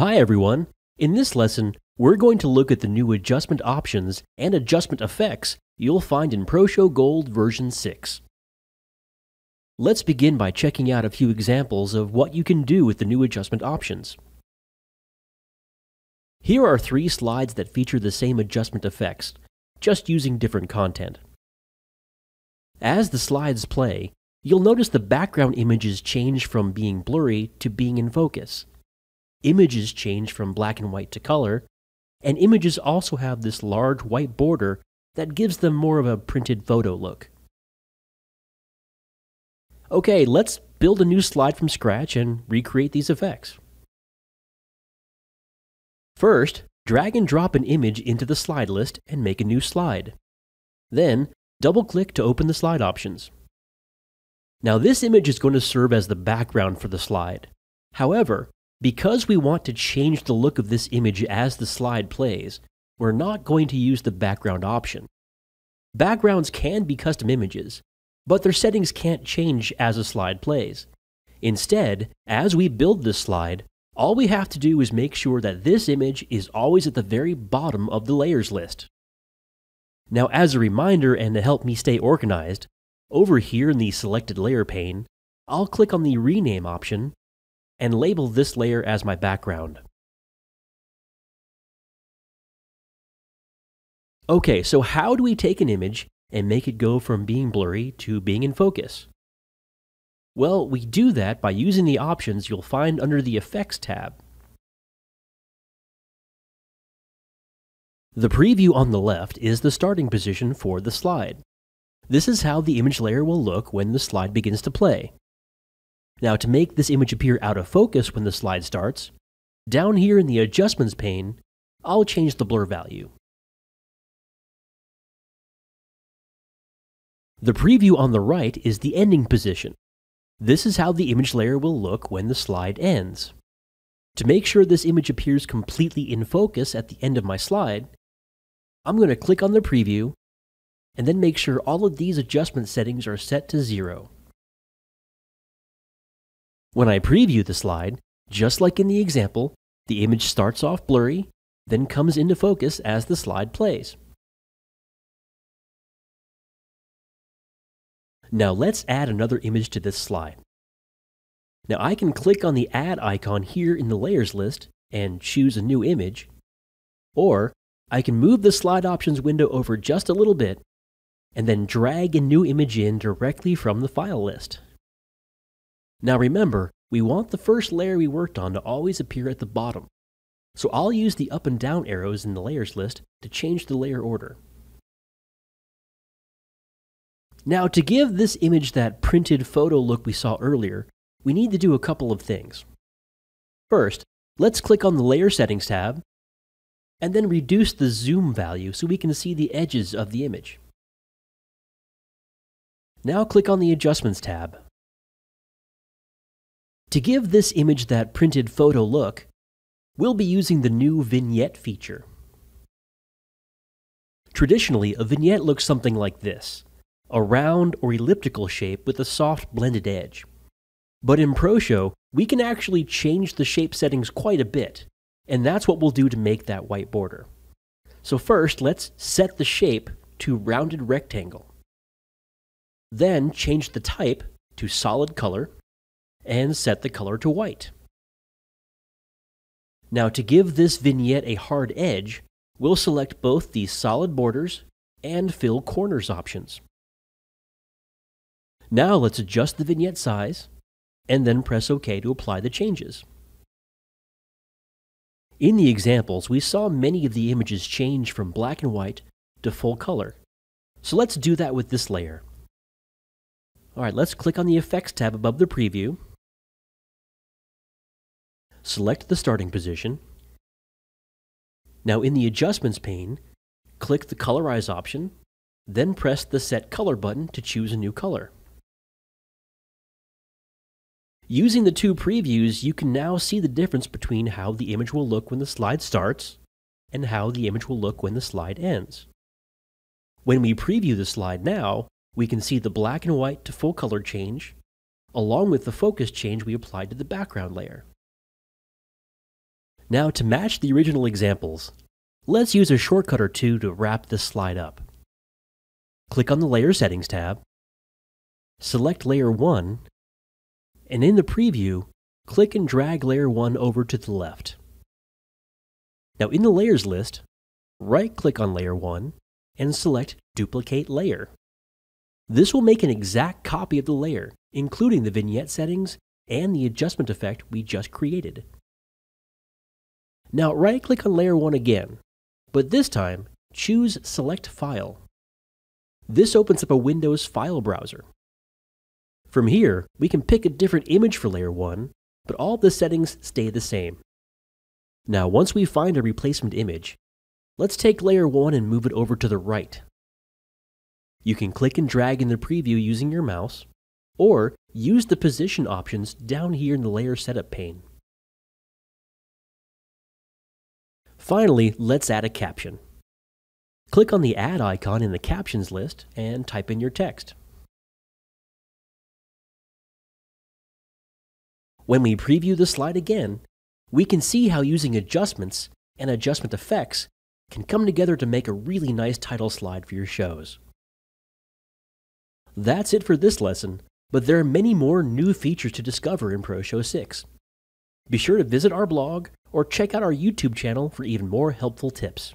Hi everyone! In this lesson, we're going to look at the new adjustment options and adjustment effects you'll find in ProShow Gold version 6. Let's begin by checking out a few examples of what you can do with the new adjustment options. Here are three slides that feature the same adjustment effects, just using different content. As the slides play, you'll notice the background images change from being blurry to being in focus. Images change from black and white to color, and images also have this large white border that gives them more of a printed photo look. Okay, let's build a new slide from scratch and recreate these effects. First, drag and drop an image into the slide list and make a new slide. Then, double-click to open the slide options. Now this image is going to serve as the background for the slide. However, because we want to change the look of this image as the slide plays, we're not going to use the background option. Backgrounds can be custom images, but their settings can't change as a slide plays. Instead, as we build this slide, all we have to do is make sure that this image is always at the very bottom of the layers list. Now as a reminder and to help me stay organized, over here in the selected layer pane, I'll click on the rename option and label this layer as my background. Okay, so how do we take an image and make it go from being blurry to being in focus? Well, we do that by using the options you'll find under the Effects tab. The preview on the left is the starting position for the slide. This is how the image layer will look when the slide begins to play. Now to make this image appear out of focus when the slide starts, down here in the Adjustments pane, I'll change the blur value. The preview on the right is the ending position. This is how the image layer will look when the slide ends. To make sure this image appears completely in focus at the end of my slide, I'm going to click on the preview and then make sure all of these adjustment settings are set to zero. When I preview the slide, just like in the example, the image starts off blurry, then comes into focus as the slide plays. Now let's add another image to this slide. Now I can click on the Add icon here in the Layers list and choose a new image, or I can move the Slide Options window over just a little bit and then drag a new image in directly from the file list. Now remember, we want the first layer we worked on to always appear at the bottom. So I'll use the up and down arrows in the layers list to change the layer order. Now to give this image that printed photo look we saw earlier, we need to do a couple of things. First, let's click on the Layer Settings tab, and then reduce the zoom value so we can see the edges of the image. Now click on the Adjustments tab. To give this image that printed photo look, we'll be using the new Vignette feature. Traditionally, a vignette looks something like this, a round or elliptical shape with a soft blended edge. But in ProShow, we can actually change the shape settings quite a bit, and that's what we'll do to make that white border. So first, let's set the shape to rounded rectangle. Then change the type to solid color and set the color to white. Now to give this vignette a hard edge, we'll select both the solid borders and fill corners options. Now let's adjust the vignette size and then press OK to apply the changes. In the examples, we saw many of the images change from black and white to full color. So let's do that with this layer. Alright, let's click on the Effects tab above the preview select the starting position. Now in the Adjustments pane, click the Colorize option, then press the Set Color button to choose a new color. Using the two previews, you can now see the difference between how the image will look when the slide starts and how the image will look when the slide ends. When we preview the slide now, we can see the black and white to full color change, along with the focus change we applied to the background layer. Now to match the original examples, let's use a shortcut or two to wrap this slide up. Click on the Layer Settings tab, select Layer 1, and in the preview, click and drag Layer 1 over to the left. Now in the Layers list, right-click on Layer 1 and select Duplicate Layer. This will make an exact copy of the layer, including the vignette settings and the adjustment effect we just created. Now right-click on Layer 1 again, but this time choose Select File. This opens up a Windows file browser. From here, we can pick a different image for Layer 1, but all the settings stay the same. Now once we find a replacement image, let's take Layer 1 and move it over to the right. You can click and drag in the preview using your mouse, or use the position options down here in the Layer Setup pane. Finally, let's add a caption. Click on the Add icon in the Captions list and type in your text. When we preview the slide again, we can see how using adjustments and adjustment effects can come together to make a really nice title slide for your shows. That's it for this lesson, but there are many more new features to discover in ProShow 6. Be sure to visit our blog or check out our YouTube channel for even more helpful tips.